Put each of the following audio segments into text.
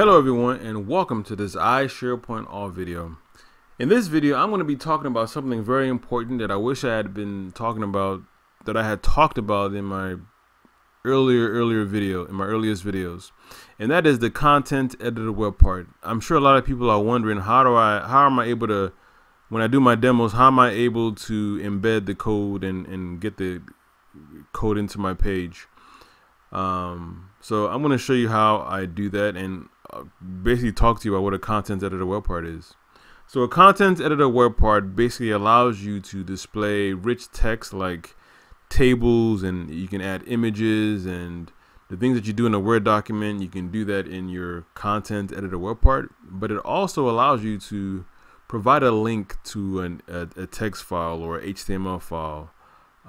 Hello everyone and welcome to this iSharePoint All video. In this video I'm going to be talking about something very important that I wish I had been talking about that I had talked about in my earlier earlier video in my earliest videos and that is the content editor web part. I'm sure a lot of people are wondering how do I how am I able to when I do my demos how am I able to embed the code and, and get the code into my page. Um, so I'm going to show you how I do that and basically talk to you about what a content editor web part is. So a content editor web part basically allows you to display rich text like tables and you can add images and the things that you do in a Word document, you can do that in your content editor web part, but it also allows you to provide a link to an, a, a text file or HTML file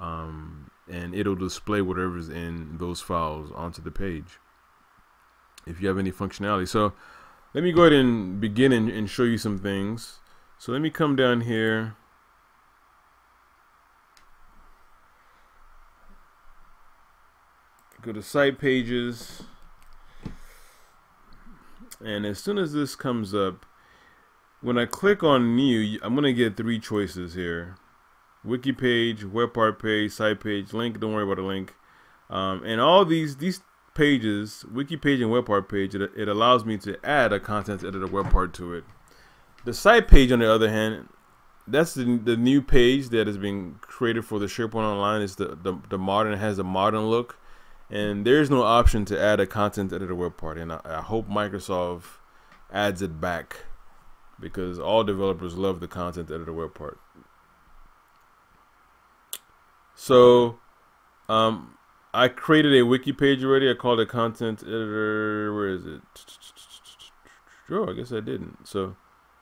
um, and it'll display whatever's in those files onto the page if you have any functionality. So let me go ahead and begin and, and show you some things. So let me come down here. Go to site pages. And as soon as this comes up, when I click on new, I'm going to get three choices here. Wiki page, web part page, site page, link, don't worry about the link. Um, and all these, these pages, wiki page and web part page, it, it allows me to add a content editor web part to it. The site page, on the other hand, that's the, the new page that is being created for the SharePoint Online. Is the, the, the modern, has a modern look. And there's no option to add a content editor web part. And I, I hope Microsoft adds it back because all developers love the content editor web part. So, um, I created a wiki page already. I called it content editor. Where is it? Oh, I guess I didn't. So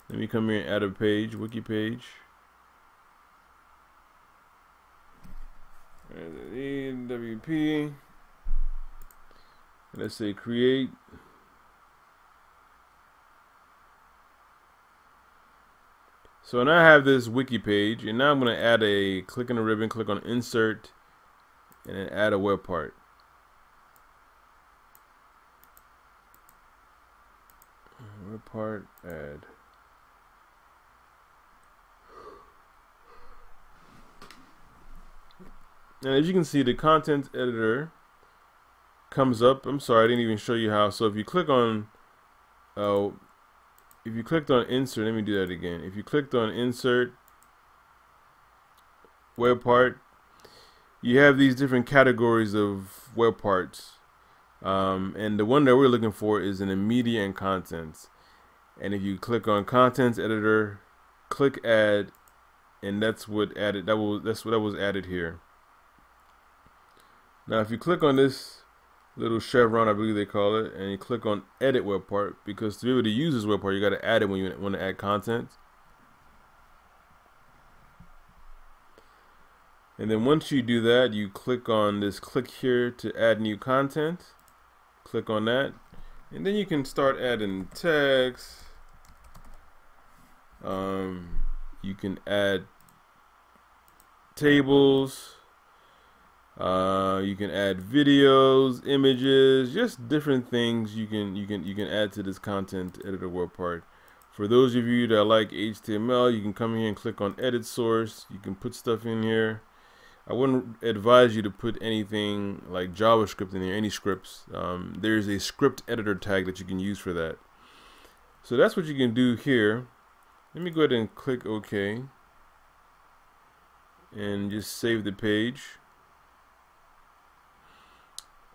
let me come here and add a page, wiki page. EWP. Let's say create. So now I have this wiki page, and now I'm going to add a click on the ribbon, click on insert and then add a web part. Web part, add. And as you can see, the content editor comes up. I'm sorry, I didn't even show you how. So if you click on, uh, if you clicked on insert, let me do that again. If you clicked on insert, web part, you have these different categories of web parts. Um, and the one that we're looking for is in the media and contents. And if you click on contents editor, click add, and that's what added that was that's what that was added here. Now if you click on this little chevron, I believe they call it, and you click on edit web part, because to be able to use this web part, you got to add it when you want to add content. And then once you do that, you click on this click here to add new content. Click on that. And then you can start adding text. Um, you can add tables. Uh, you can add videos, images, just different things you can you can you can add to this content editor web part. For those of you that like HTML, you can come here and click on edit source. You can put stuff in here. I wouldn't advise you to put anything like JavaScript in there, any scripts. Um, there's a script editor tag that you can use for that. So that's what you can do here. Let me go ahead and click OK and just save the page.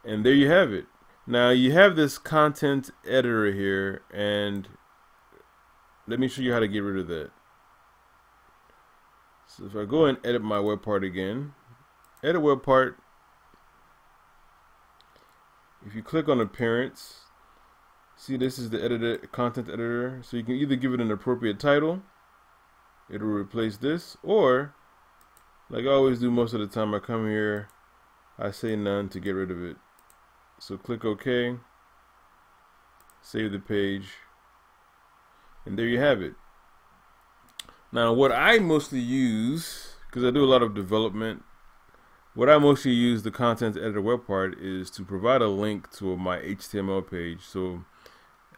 And there you have it. Now you have this content editor here and let me show you how to get rid of that. So if I go and edit my web part again, edit web part, if you click on appearance, see this is the editor content editor. So you can either give it an appropriate title, it'll replace this, or like I always do most of the time, I come here, I say none to get rid of it. So click OK, save the page, and there you have it. Now, what I mostly use, because I do a lot of development, what I mostly use the content editor web part is to provide a link to my HTML page. So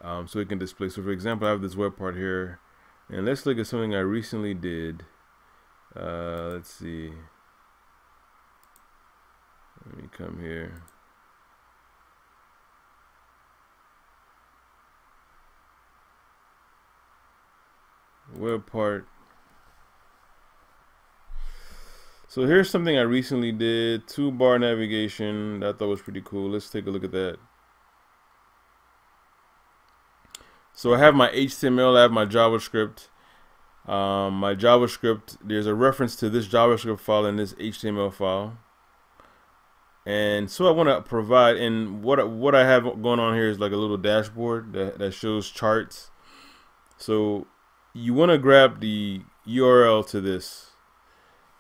um, so it can display. So for example, I have this web part here, and let's look at something I recently did. Uh, let's see. Let me come here. Web part. So here's something I recently did. two bar navigation. That I thought was pretty cool. Let's take a look at that. So I have my HTML, I have my JavaScript. Um, my JavaScript, there's a reference to this JavaScript file in this HTML file. And so I want to provide, and what what I have going on here is like a little dashboard that, that shows charts. So you want to grab the URL to this,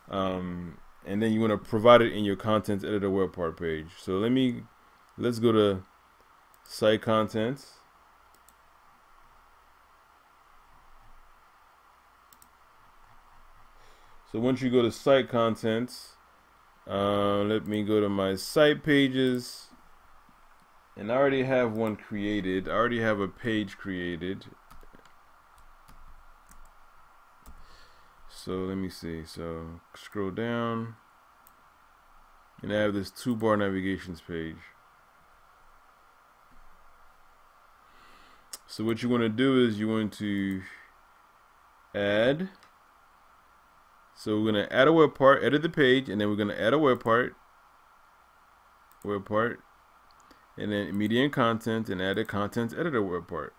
um, and then you want to provide it in your content editor web part page. So let me, let's go to site contents. So once you go to site contents, uh, let me go to my site pages. And I already have one created. I already have a page created. So let me see. So scroll down. And I have this two bar navigations page. So what you want to do is you want to add so we're gonna add a web part, edit the page, and then we're gonna add a web part, web part, and then media and content, and add a content editor web part.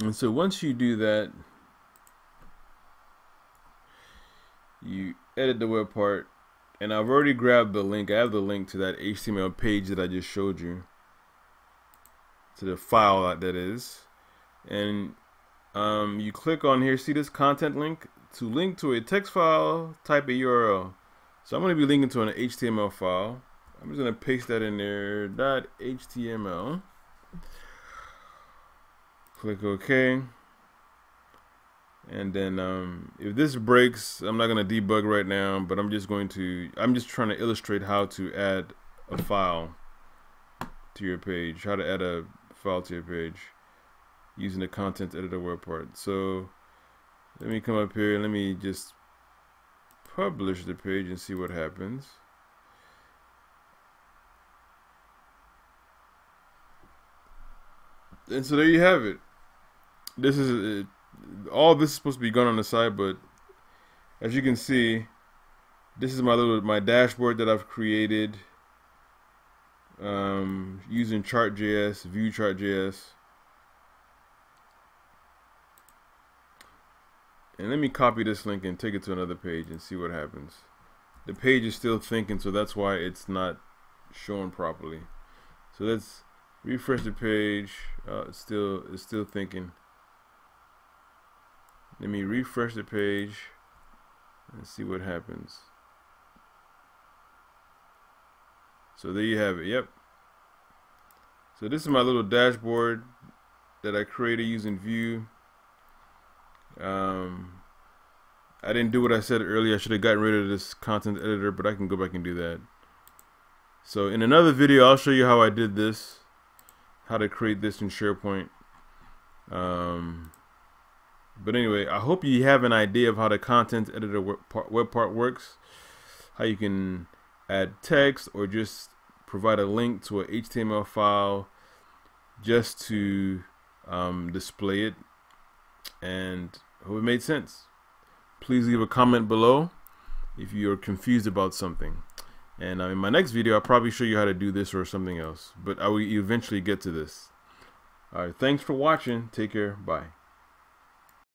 And so once you do that, you edit the web part, and I've already grabbed the link. I have the link to that HTML page that I just showed you. To the file that, that is. And um, you click on here, see this content link? To link to a text file, type a URL. So I'm going to be linking to an HTML file. I'm just going to paste that in there, .html. Click OK. And then um, if this breaks, I'm not going to debug right now, but I'm just going to, I'm just trying to illustrate how to add a file to your page, how to add a file to your page using the content editor web part. So let me come up here, let me just publish the page and see what happens. And so there you have it. This is all this is supposed to be going on the side, but as you can see, this is my little my dashboard that I've created um, using Chart.js, Vue Chart.js. And let me copy this link and take it to another page and see what happens. The page is still thinking, so that's why it's not showing properly. So let's refresh the page. Uh, it's still it's still thinking. Let me refresh the page and see what happens. So there you have it. Yep. So this is my little dashboard that I created using Vue. Um, I didn't do what I said earlier. I should have gotten rid of this content editor, but I can go back and do that. So in another video, I'll show you how I did this, how to create this in SharePoint. Um, but anyway, I hope you have an idea of how the content editor web part, web part works, how you can add text or just provide a link to an HTML file just to um, display it and hope it made sense. Please leave a comment below if you're confused about something. And uh, in my next video, I'll probably show you how to do this or something else. But I will eventually get to this. All right, thanks for watching. Take care. Bye.